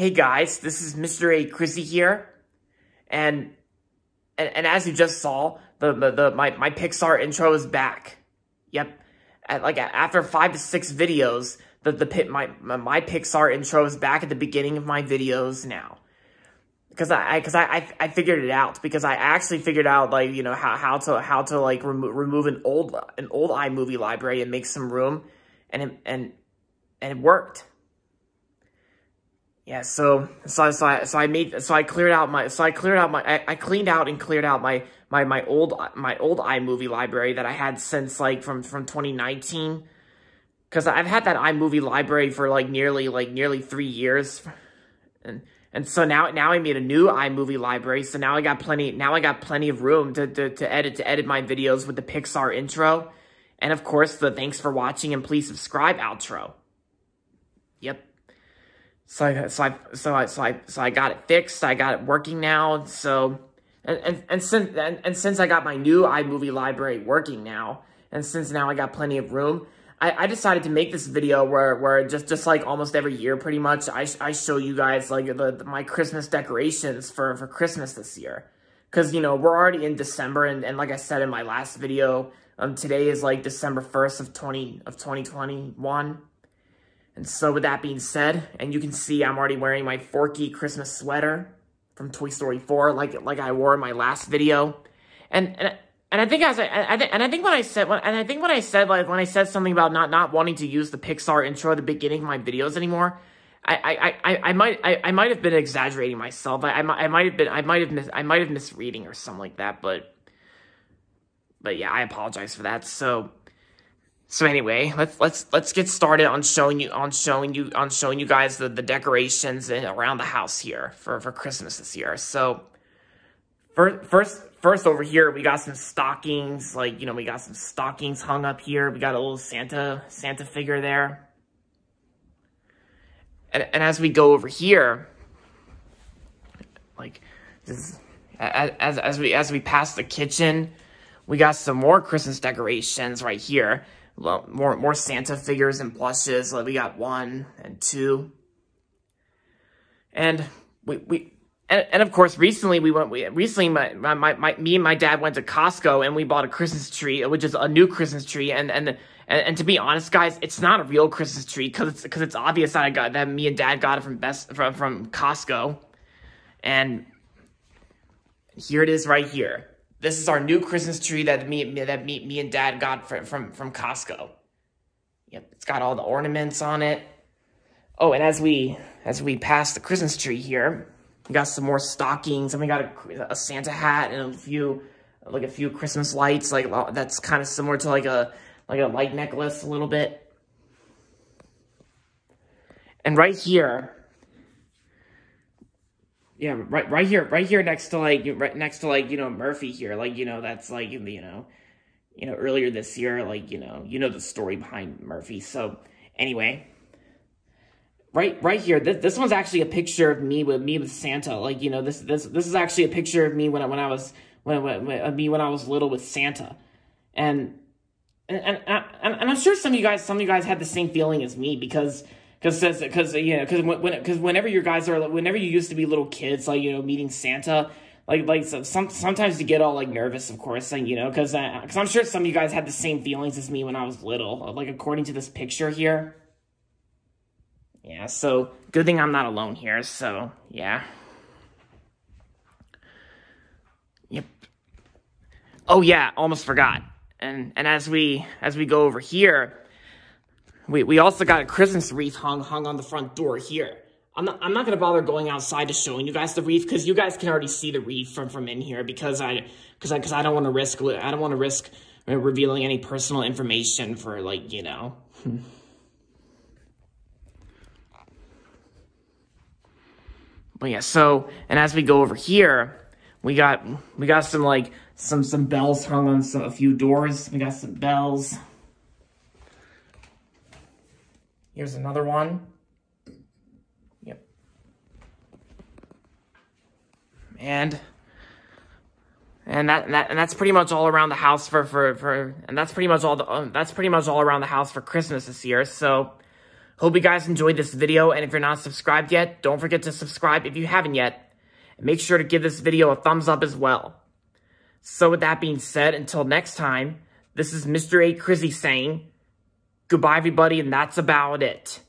Hey guys, this is Mr. A. Crizzy here, and, and and as you just saw, the the, the my my Pixar intro is back. Yep, At, like after five to six videos, the the pit my my Pixar intro is back at the beginning of my videos now. Because I, because I, I, I figured it out. Because I actually figured out like you know how how to how to like remo remove an old an old iMovie library and make some room, and it, and and it worked. Yeah, so so so I so I made so I cleared out my so I cleared out my I, I cleaned out and cleared out my my my old my old iMovie library that I had since like from from 2019 because I've had that iMovie library for like nearly like nearly three years, and and so now now I made a new iMovie library. So now I got plenty now I got plenty of room to to, to edit to edit my videos with the Pixar intro, and of course the thanks for watching and please subscribe outro. Yep. So I, so I, so I, so I, so I got it fixed. I got it working now. So, and, and, and since, and, and since I got my new iMovie library working now, and since now I got plenty of room, I, I decided to make this video where, where just, just like almost every year, pretty much, I, I show you guys like the, the my Christmas decorations for, for Christmas this year. Cause, you know, we're already in December, and, and like I said in my last video, um, today is like December 1st of 20, of 2021. And so with that being said, and you can see I'm already wearing my Forky Christmas sweater from Toy Story 4, like like I wore in my last video. And and and I think as I, I and I think when I said when, and I think when I said like when I said something about not not wanting to use the Pixar intro at the beginning of my videos anymore, I I I, I might I, I might have been exaggerating myself. I, I might I might have been I might have mis I might have misreading or something like that, but but yeah, I apologize for that. So so anyway, let's let's let's get started on showing you on showing you on showing you guys the, the decorations around the house here for, for Christmas this year. So first first first over here we got some stockings, like you know, we got some stockings hung up here. We got a little Santa Santa figure there. And and as we go over here, like as as we as we pass the kitchen, we got some more Christmas decorations right here more more Santa figures and plushes. Like we got one and two, and we we and, and of course recently we went we recently my, my my me and my dad went to Costco and we bought a Christmas tree, which is a new Christmas tree, and and. And, and to be honest, guys, it's not a real Christmas tree because it's because it's obvious that I got that me and Dad got it from best from from Costco, and here it is right here. This is our new Christmas tree that me that me, me and Dad got from, from from Costco. Yep, it's got all the ornaments on it. Oh, and as we as we pass the Christmas tree here, we got some more stockings, and we got a, a Santa hat and a few like a few Christmas lights. Like that's kind of similar to like a like a light necklace a little bit. And right here, yeah, right, right here, right here next to like, right next to like, you know, Murphy here, like, you know, that's like, you know, you know, earlier this year, like, you know, you know the story behind Murphy. So anyway, right, right here, this, this one's actually a picture of me with me with Santa. Like, you know, this, this, this is actually a picture of me when I, when I was, when, when, when me when I was little with Santa. And, and, and, and, and I'm sure some of you guys, some of you guys had the same feeling as me because, because because you know because when because whenever you guys are whenever you used to be little kids like you know meeting Santa like like some sometimes you get all like nervous of course like you know because because uh, I'm sure some of you guys had the same feelings as me when I was little like according to this picture here. Yeah so good thing I'm not alone here so yeah. Yep. Oh yeah almost forgot. And and as we as we go over here we, we also got a Christmas wreath hung hung on the front door here. I'm not, I'm not going to bother going outside to showing you guys the wreath because you guys can already see the wreath from, from in here because I because I because I don't want to risk I don't want to risk uh, revealing any personal information for like you know. but yeah, so and as we go over here, we got we got some like some some bells hung on some a few doors. We got some bells. Here's another one. Yep. And and that, and that and that's pretty much all around the house for for for and that's pretty much all the um, that's pretty much all around the house for Christmas this year. So Hope you guys enjoyed this video, and if you're not subscribed yet, don't forget to subscribe if you haven't yet. And make sure to give this video a thumbs up as well. So with that being said, until next time, this is Mr. A. Crizzy saying, goodbye everybody, and that's about it.